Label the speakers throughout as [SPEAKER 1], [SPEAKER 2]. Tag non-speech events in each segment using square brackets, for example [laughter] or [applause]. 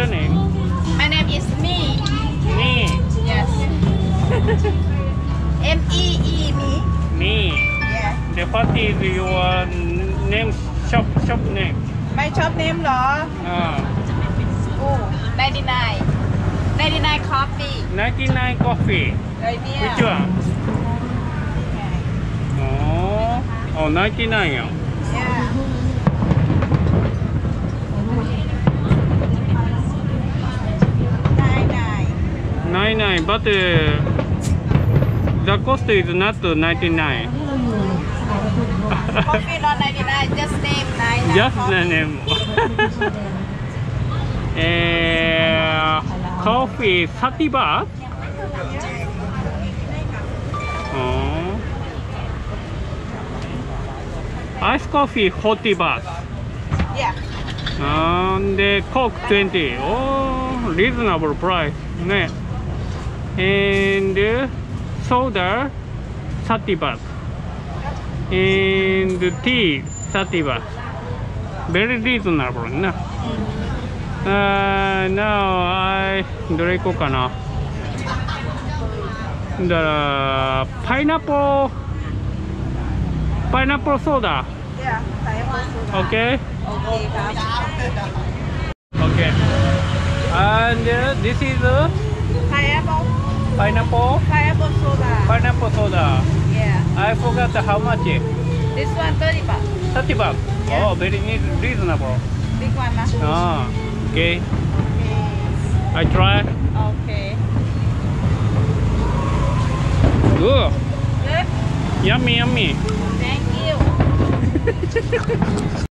[SPEAKER 1] name?
[SPEAKER 2] My name is Me.
[SPEAKER 1] Me.
[SPEAKER 2] Yes. [laughs] M E E me.
[SPEAKER 1] Me.
[SPEAKER 2] Yeah.
[SPEAKER 1] The what is your n- name? Shop shop name.
[SPEAKER 2] My shop name เหรอ
[SPEAKER 1] Uh,
[SPEAKER 2] โอ้99 99 coffee
[SPEAKER 1] 99 coffee.
[SPEAKER 2] เลยเนี่ย
[SPEAKER 1] Which one? Oh, oh 99 よ。
[SPEAKER 2] Yeah. Nine nine.
[SPEAKER 1] 99 but uh, the cost is not 99
[SPEAKER 2] Coffee not 99. Just name nine nine.
[SPEAKER 1] just
[SPEAKER 2] coffee.
[SPEAKER 1] the name えー、コーヒー30バーツうんアイスコーヒー40バーツ
[SPEAKER 2] Yeah.
[SPEAKER 1] and the Coke 20 oh reasonable price ね and uh, solder 30 baht and tea 30 baht very reasonable no? uh, now I drink uh, pineapple pineapple soda
[SPEAKER 2] yeah, Taiwan soda. Okay. Okay.
[SPEAKER 1] Okay. And uh, this is uh,
[SPEAKER 2] Pineapple.
[SPEAKER 1] pineapple
[SPEAKER 2] soda.
[SPEAKER 1] pineapple soda.
[SPEAKER 2] Yeah.
[SPEAKER 1] I forgot how much.
[SPEAKER 2] This one 30 baht.
[SPEAKER 1] 30 baht.
[SPEAKER 2] Yeah.
[SPEAKER 1] Oh, very reasonable.
[SPEAKER 2] Big one นะ
[SPEAKER 1] Ah, okay.
[SPEAKER 2] Okay.
[SPEAKER 1] I try.
[SPEAKER 2] Okay.
[SPEAKER 1] Good.
[SPEAKER 2] Good.
[SPEAKER 1] Yummy, yummy.
[SPEAKER 2] Thank you. [laughs]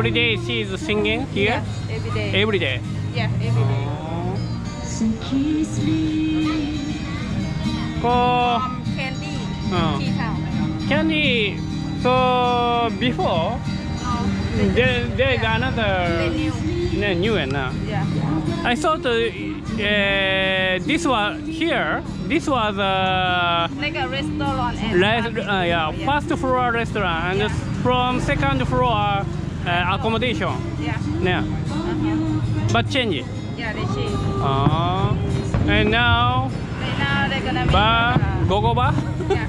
[SPEAKER 1] every day she is singing here.
[SPEAKER 2] Yes, every day.
[SPEAKER 1] Every day.
[SPEAKER 2] Yeah, every day.
[SPEAKER 1] Oh. Ko
[SPEAKER 2] From Candy,
[SPEAKER 1] Oh.
[SPEAKER 2] Tree Town.
[SPEAKER 1] candy. So before
[SPEAKER 2] No,
[SPEAKER 1] there there is
[SPEAKER 2] they
[SPEAKER 1] another
[SPEAKER 2] new.
[SPEAKER 1] ne- new one. uh,
[SPEAKER 2] Yeah.
[SPEAKER 1] I thought uh, uh, this was here. This was uh,
[SPEAKER 2] Like a restaurant and
[SPEAKER 1] res-
[SPEAKER 2] barbecue,
[SPEAKER 1] uh, yeah, first floor restaurant and
[SPEAKER 2] Yeah.
[SPEAKER 1] from second floor uh, accommodation.
[SPEAKER 2] Yeah.
[SPEAKER 1] Yeah,
[SPEAKER 2] Uh-huh.
[SPEAKER 1] but change it.
[SPEAKER 2] Yeah, they change.
[SPEAKER 1] Uh, and now
[SPEAKER 2] Right now they're gonna make
[SPEAKER 1] bar,
[SPEAKER 2] uh,
[SPEAKER 1] go go bar,
[SPEAKER 2] Yeah.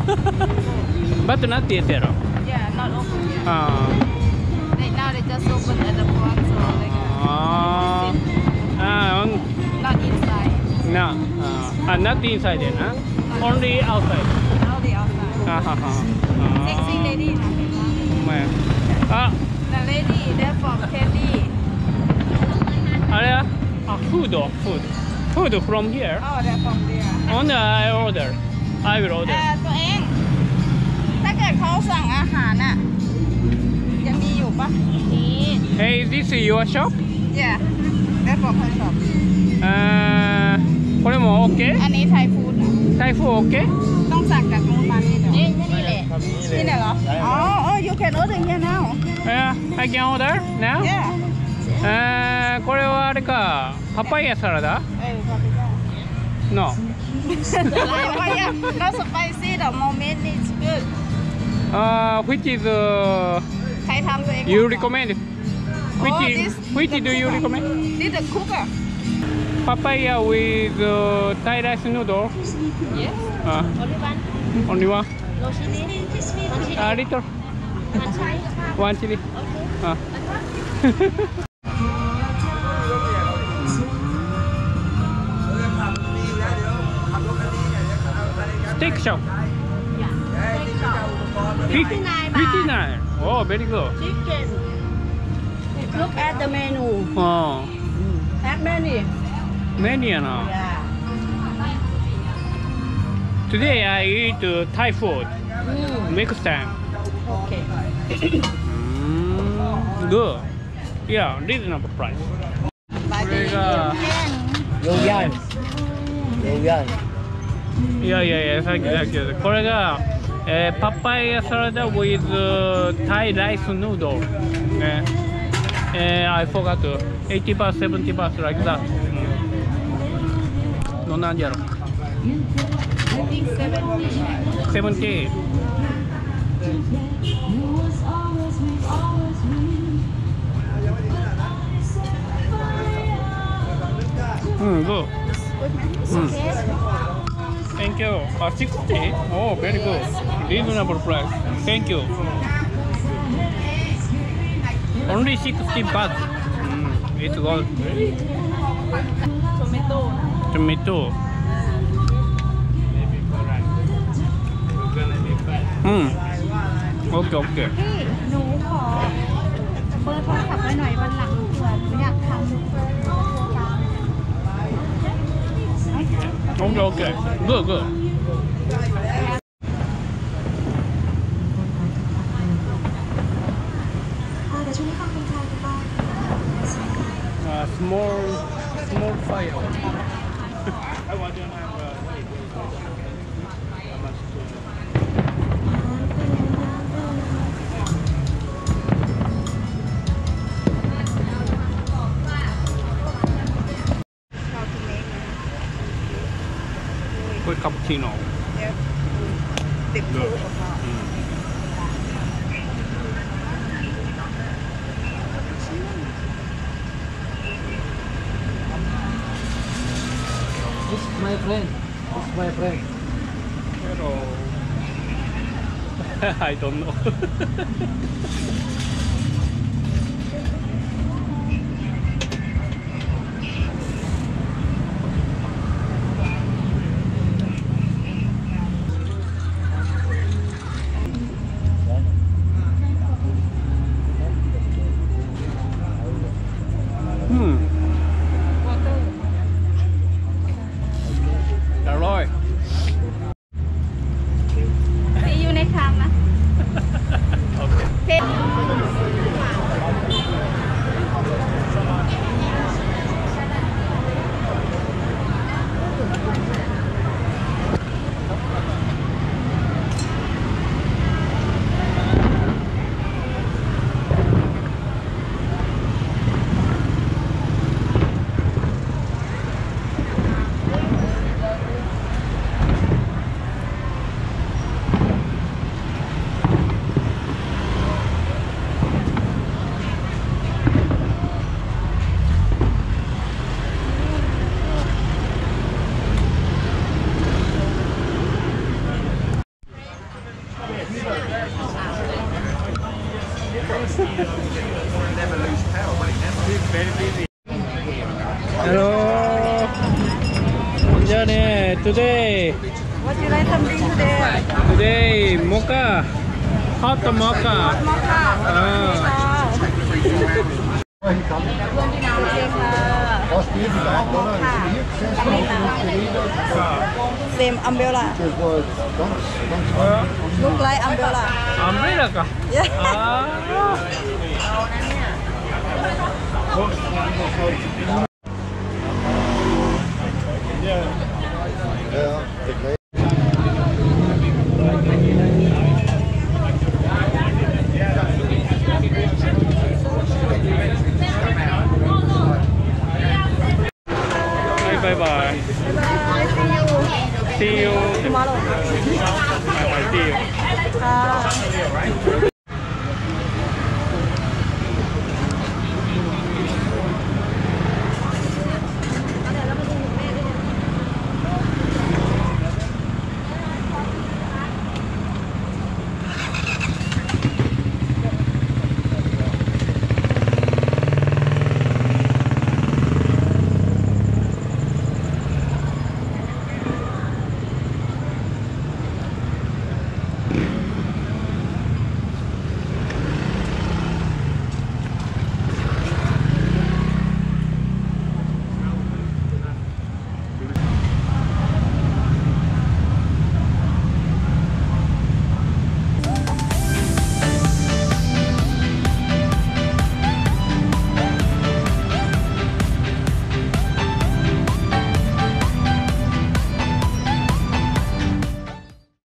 [SPEAKER 1] but not theater.
[SPEAKER 2] Yeah, not open yet.
[SPEAKER 1] Uh,
[SPEAKER 2] Right now they just open at the front, so they're
[SPEAKER 1] uh, uh, on,
[SPEAKER 2] not inside.
[SPEAKER 1] no, uh, uh, not inside then, huh? Only outside.
[SPEAKER 2] Only outside.
[SPEAKER 1] Uh, uh, uh,
[SPEAKER 2] Sexy lady นะ เห็นไหม
[SPEAKER 1] uh, ah,
[SPEAKER 2] The lady they're from Candy
[SPEAKER 1] あれあ、food, food, food from here.
[SPEAKER 2] Oh they're from there
[SPEAKER 1] On the I order. I will
[SPEAKER 2] เอ่
[SPEAKER 1] order.
[SPEAKER 2] อตัวเอง ถ้าเกิดเขาสั่งอาหารอ่ะ ยังมีอยู่ปะมี
[SPEAKER 1] Hey, this is your shop?
[SPEAKER 2] Yeah they're from her shop
[SPEAKER 1] อ่าこれも OK?
[SPEAKER 2] อันนี้ไทยฟู้ด
[SPEAKER 1] 台風 OK?
[SPEAKER 2] ต้องสั่งจากนู้นมานี่เดี๋ยวนี่นี่แหละ from oh, oh, you can order here now.
[SPEAKER 1] Yeah, I can order now?
[SPEAKER 2] Yeah.
[SPEAKER 1] えー、これはあれか、パパイヤサラダ No.
[SPEAKER 2] papaya, not spicy, the moment is good.
[SPEAKER 1] Uh, which is uh, you recommend? Which,
[SPEAKER 2] oh,
[SPEAKER 1] which do you recommend?
[SPEAKER 2] This is cooker.
[SPEAKER 1] Papaya with uh, Thai rice noodle.
[SPEAKER 2] Yes.
[SPEAKER 1] Uh,
[SPEAKER 2] only one.
[SPEAKER 1] Only one
[SPEAKER 2] no chili one chili
[SPEAKER 1] A little.
[SPEAKER 2] one chili
[SPEAKER 1] One chili. Uh. Steak shop. Fifty nine. Oh, very good.
[SPEAKER 2] chicken look at the menu
[SPEAKER 1] Oh,
[SPEAKER 2] have many
[SPEAKER 1] many
[SPEAKER 2] yeah
[SPEAKER 1] Today I eat uh, Thai food.
[SPEAKER 2] Mm.
[SPEAKER 1] Next time.
[SPEAKER 2] Okay.
[SPEAKER 1] mm, good. Yeah, reasonable price. これが
[SPEAKER 3] ロギャン。ロギャン。
[SPEAKER 1] いやいやいや、さっきだけど、これが、えー、パパイヤサラダ with、uh, Thai rice noodle。ね。えー、I forgot 80 bus, 70 bus, like that. どんなんやろ。
[SPEAKER 2] I think 70
[SPEAKER 1] 70. Mm, good. Mm. Thank you. Uh, 60? Oh, very good. Reasonable price. Thank you. Only 60 baht. Mm, it's good.
[SPEAKER 2] tomato
[SPEAKER 1] Tomato. Mm. Okay, okay.
[SPEAKER 2] พี่หนูขอเบอร์โทรศัพท์ไว้หน่อยวันหลังเผื่อหนูอยากทำตาม
[SPEAKER 1] Okay, okay. Good, good.
[SPEAKER 3] This is my friend. This is my friend.
[SPEAKER 1] Hello. [laughs] I don't know. [laughs] Hello. Johnny, today.
[SPEAKER 2] What you like something today?
[SPEAKER 1] Today, mocha. Hot mocha.
[SPEAKER 2] Hot mocha. Uh. Same umbrella. Look like umbrella.
[SPEAKER 1] Umbrella ka?
[SPEAKER 2] Yeah.
[SPEAKER 1] Ah. [laughs] Bye bye bye.
[SPEAKER 2] bye see you
[SPEAKER 1] See you.
[SPEAKER 2] tomorrow
[SPEAKER 1] Bye bye. See you.
[SPEAKER 2] ค่ะ